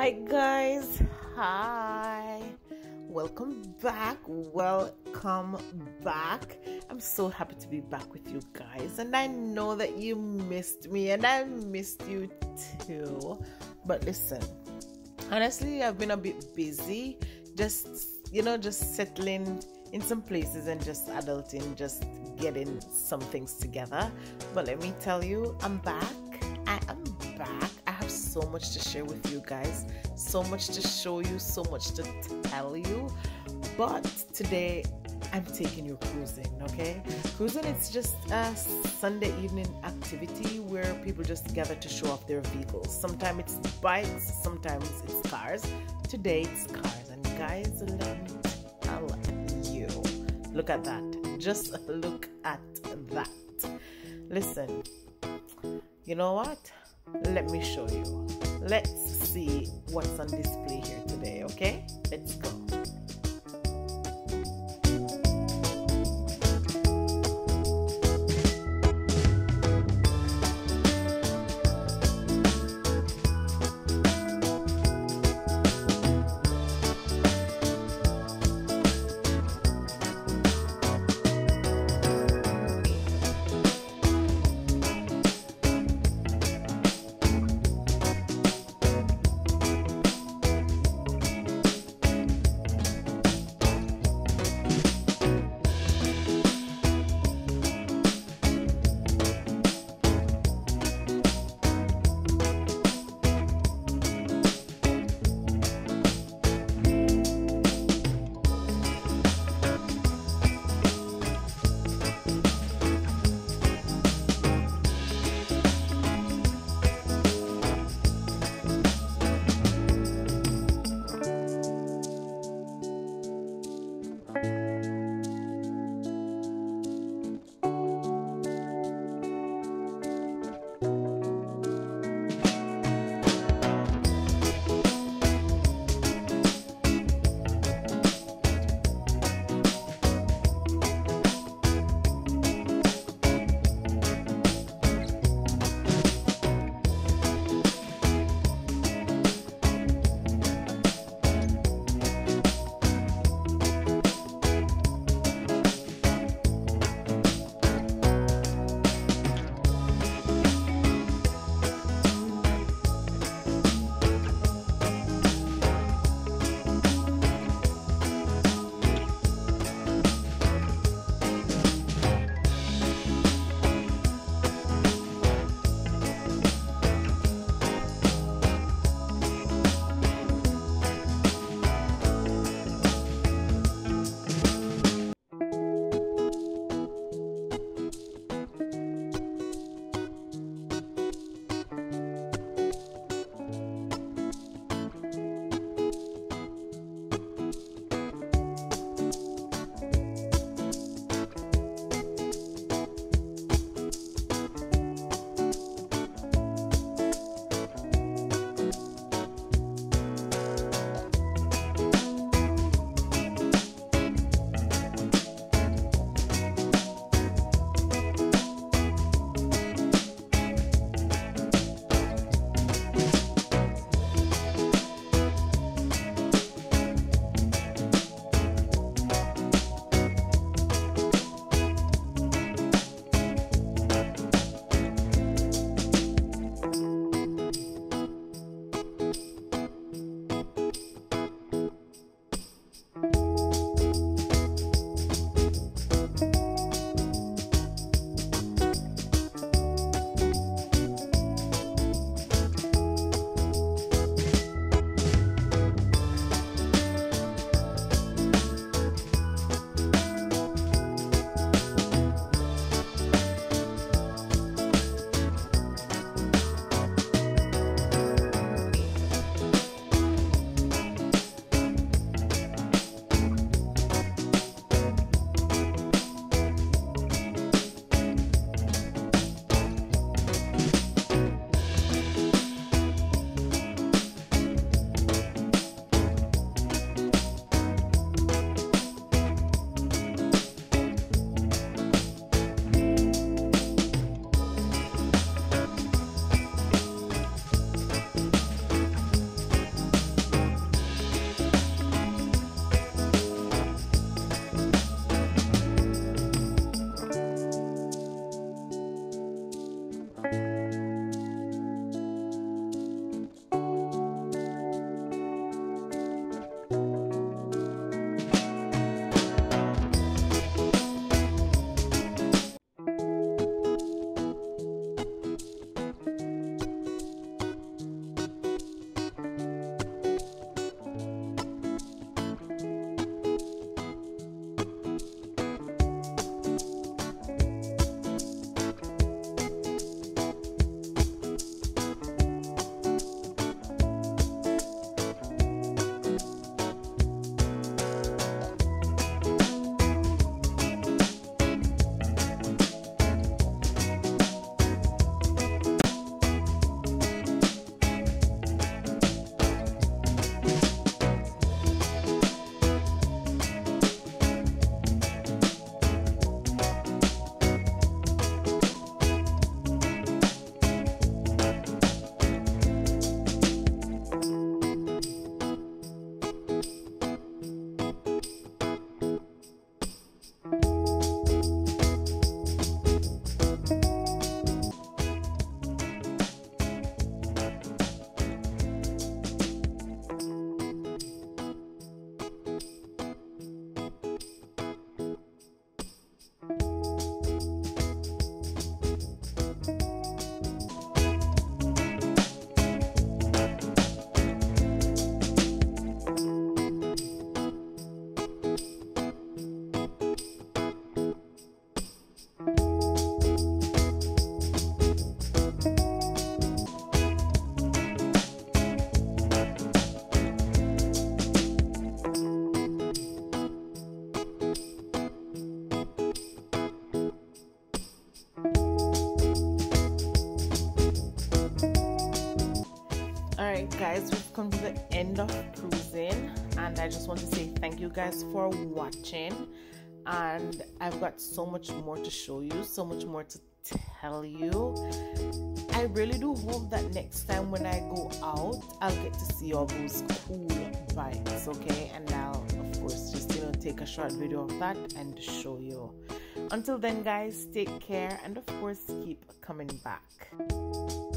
Hi, guys. Hi. Welcome back. Welcome back. I'm so happy to be back with you guys. And I know that you missed me, and I missed you too. But listen, honestly, I've been a bit busy, just, you know, just settling in some places and just adulting, just getting some things together. But let me tell you, I'm back. So much to share with you guys, so much to show you, so much to tell you. But today, I'm taking you cruising, okay? Cruising it's just a Sunday evening activity where people just gather to show off their vehicles. Sometimes it's bikes, sometimes it's cars. Today it's cars. And guys, let me tell you. Look at that. Just look at that. Listen, you know what? Let me show you. Let's see what's on display here today, okay? Let's go. Come to the end of cruising, and I just want to say thank you guys for watching. And I've got so much more to show you, so much more to tell you. I really do hope that next time when I go out, I'll get to see all those cool bikes, okay? And I'll, of course, just you know take a short video of that and show you. Until then, guys, take care and of course, keep coming back.